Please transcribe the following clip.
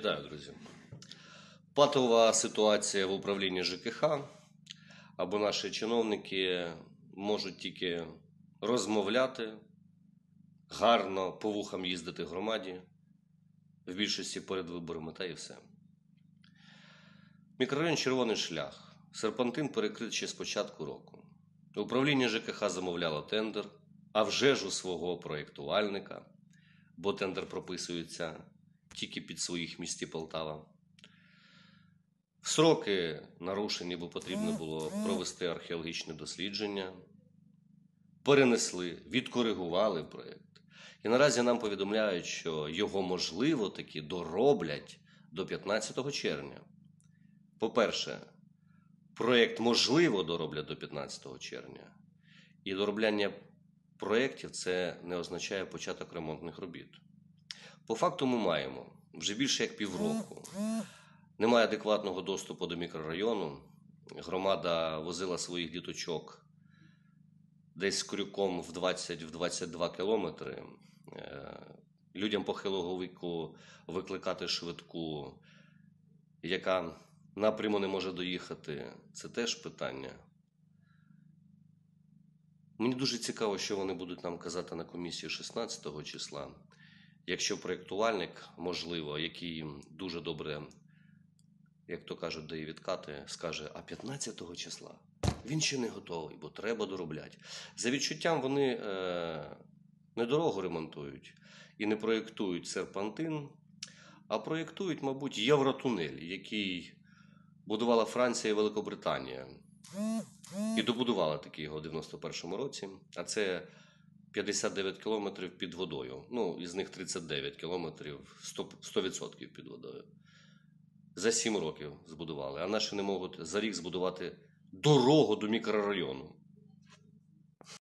Вітаю, друзі. Патова ситуація в управлінні ЖКХ, або наші чиновники можуть тільки розмовляти, гарно по вухам їздити громаді, в більшості перед виборами та і все. Мікрорайон Червоний шлях. Серпантин перекрит ще з початку року. Управління ЖКХ замовляло тендер, а вже ж у свого проєктувальника, бо тендер прописується тільки під своїх місті Полтава. Сроки нарушені, бо потрібно було провести археологічне дослідження. Перенесли, відкоригували проєкт. І наразі нам повідомляють, що його можливо таки дороблять до 15 червня. По-перше, проєкт можливо дороблять до 15 червня. І доробляння проєктів це не означає початок ремонтних робіт. По факту ми маємо вже більше як півроку. Немає адекватного доступу до мікрорайону. Громада возила своїх діточок десь крюком в 20-22 кілометри. Е, Людям похилого віку викликати швидку, яка напряму не може доїхати, це теж питання. Мені дуже цікаво, що вони будуть нам казати на комісії 16 числа. Якщо проєктувальник, можливо, який дуже добре, як то кажуть, дає відкати, скаже, а 15 числа він ще не готовий, бо треба доробляти. За відчуттям вони е, не дорогу ремонтують і не проєктують серпантин, а проєктують, мабуть, євротунель, який будувала Франція і Великобританія. І добудувала такий його у 91-му році. А це 59 кілометрів під водою. Ну, із них 39 кілометрів 100% під водою. За 7 років збудували. А наші не можуть за рік збудувати дорогу до мікрорайону.